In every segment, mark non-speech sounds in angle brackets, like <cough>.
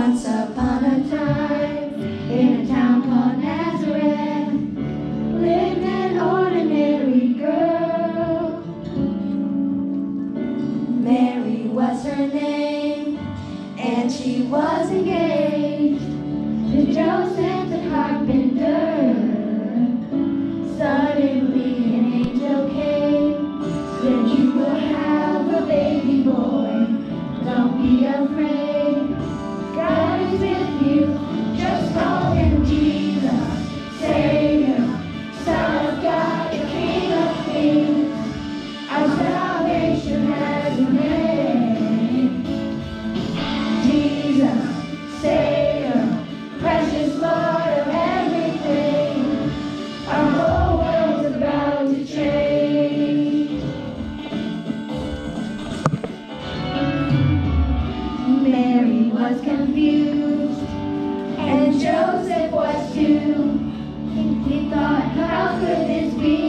Once upon a time, in a town called Nazareth, lived an ordinary girl. Mary was her name, and she was engaged to Joseph was confused, and Joseph was too. He thought, how could this be?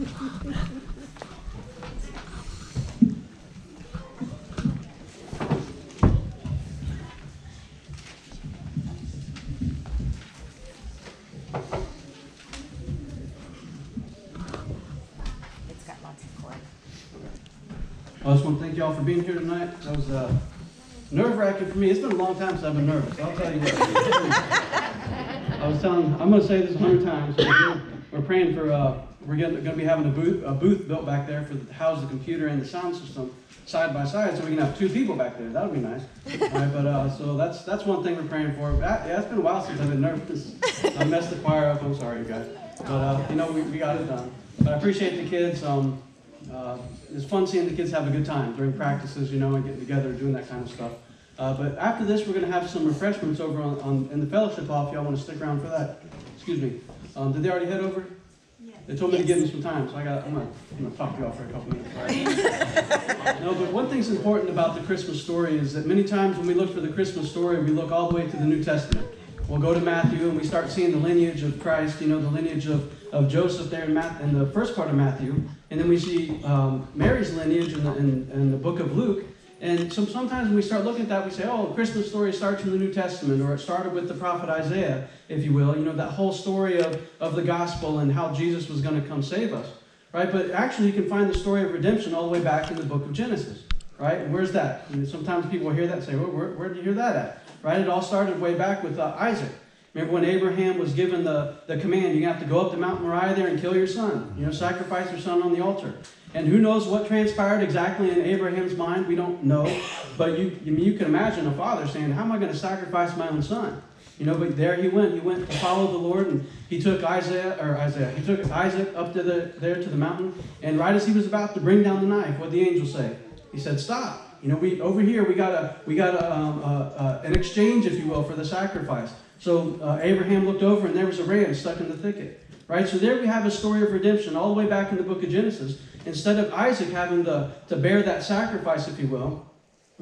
I just want to thank y'all for being here tonight. That was uh, nerve wracking for me. It's been a long time since I've been nervous. I'll tell you what. <laughs> I was telling, I'm going to say this a hundred times. But We're, praying for, uh, we're going to be having a booth, a booth built back there for the, house the computer and the sound system side by side, so we can have two people back there. That would be nice. <laughs> All right, but uh, so that's that's one thing we're praying for. That, yeah, it's been a while since I've been nervous. I messed the choir up. I'm sorry, you guys. But uh, you know, we, we got it done. But I appreciate the kids. Um, uh, it's fun seeing the kids have a good time during practices, you know, and getting together, doing that kind of stuff. Uh, but after this, we're going to have some refreshments over on, on in the fellowship hall if y'all want to stick around for that. Excuse me. Um, did they already head over? They told me to give them some time, so I got. I'm gonna, I'm gonna talk to y'all for a couple minutes. Right? <laughs> no, but one thing's important about the Christmas story is that many times when we look for the Christmas story, we look all the way to the New Testament. We'll go to Matthew and we start seeing the lineage of Christ. You know, the lineage of, of Joseph there in, Matt, in the first part of Matthew, and then we see um, Mary's lineage in the, in, in the book of Luke. And some, sometimes when we start looking at that, we say, oh, the Christmas story starts in the New Testament, or it started with the prophet Isaiah, if you will. You know, that whole story of, of the gospel and how Jesus was going to come save us. Right? But actually, you can find the story of redemption all the way back in the book of Genesis. Right? And where's that? Sometimes people hear that and say, well, where, where did you hear that at? Right? It all started way back with uh, Isaac. Remember when Abraham was given the, the command, you have to go up to Mount Moriah there and kill your son. You know, sacrifice your son on the altar. And who knows what transpired exactly in Abraham's mind? We don't know. But you, I mean, you can imagine a father saying, How am I going to sacrifice my own son? You know, but there he went. He went to follow the Lord, and he took Isaiah or Isaiah. He took Isaac up to the there to the mountain, and right as he was about to bring down the knife, what the angel say? He said, "Stop! You know, we over here we got a we got a, um, a, a an exchange, if you will, for the sacrifice." So uh, Abraham looked over, and there was a ram stuck in the thicket. Right. So there we have a story of redemption all the way back in the book of Genesis. Instead of Isaac having to, to bear that sacrifice, if you will,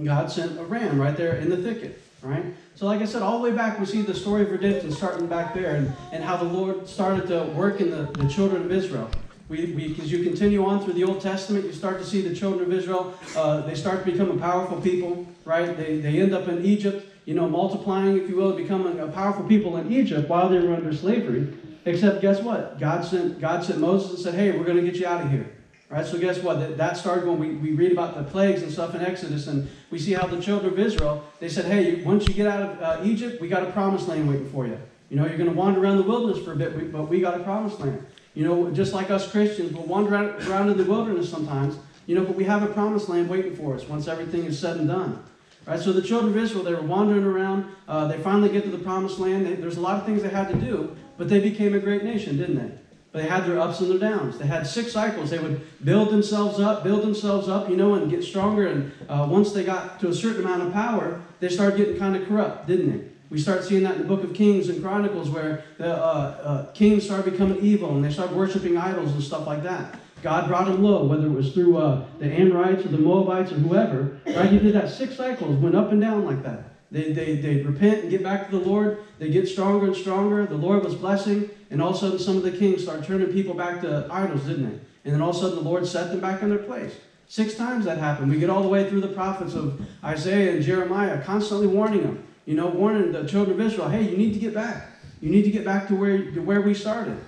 God sent a ram right there in the thicket, right? So, like I said, all the way back, we see the story of redemption starting back there and, and how the Lord started to work in the, the children of Israel. We, we, as you continue on through the Old Testament, you start to see the children of Israel, uh, they start to become a powerful people, right? They, they end up in Egypt, you know, multiplying, if you will, becoming a powerful people in Egypt while they were under slavery. Except, guess what? God sent, God sent Moses and said, hey, we're going to get you out of here. Right, so guess what? That started when we, we read about the plagues and stuff in Exodus, and we see how the children of Israel, they said, hey, once you get out of uh, Egypt, we got a promised land waiting for you. You know, you're going to wander around the wilderness for a bit, but we got a promised land. You know, just like us Christians, we'll wander around in the wilderness sometimes, you know, but we have a promised land waiting for us once everything is said and done. Right, so the children of Israel, they were wandering around. Uh, they finally get to the promised land. They, there's a lot of things they had to do, but they became a great nation, didn't they? But they had their ups and their downs. They had six cycles. They would build themselves up, build themselves up, you know, and get stronger. And uh, once they got to a certain amount of power, they started getting kind of corrupt, didn't they? We start seeing that in the book of Kings and Chronicles where the uh, uh, kings started becoming evil and they started worshiping idols and stuff like that. God brought them low, whether it was through uh, the Amorites or the Moabites or whoever. Right? He did that six cycles, went up and down like that. They, they, they'd repent and get back to the Lord. They get stronger and stronger. The Lord was blessing. And all of a sudden, some of the kings started turning people back to idols, didn't they? And then all of a sudden, the Lord set them back in their place. Six times that happened. We get all the way through the prophets of Isaiah and Jeremiah, constantly warning them. You know, warning the children of Israel, hey, you need to get back. You need to get back to where, to where we started.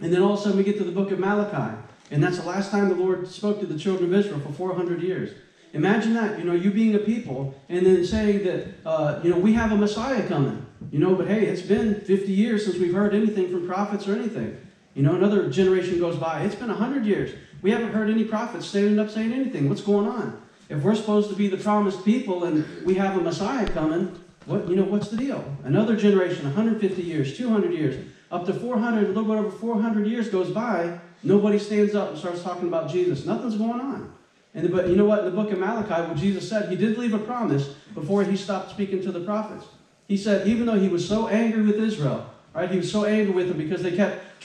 And then all of a sudden, we get to the book of Malachi. And that's the last time the Lord spoke to the children of Israel for 400 years. Imagine that, you know, you being a people and then saying that, uh, you know, we have a Messiah coming. You know, but hey, it's been 50 years since we've heard anything from prophets or anything. You know, another generation goes by. It's been 100 years. We haven't heard any prophets standing up saying anything. What's going on? If we're supposed to be the promised people and we have a Messiah coming, what, you know, what's the deal? Another generation, 150 years, 200 years, up to 400, a little bit over 400 years goes by, nobody stands up and starts talking about Jesus. Nothing's going on. And but you know what? In the book of Malachi, what Jesus said, he did leave a promise before he stopped speaking to the prophets. He said, even though he was so angry with Israel, right? He was so angry with them because they kept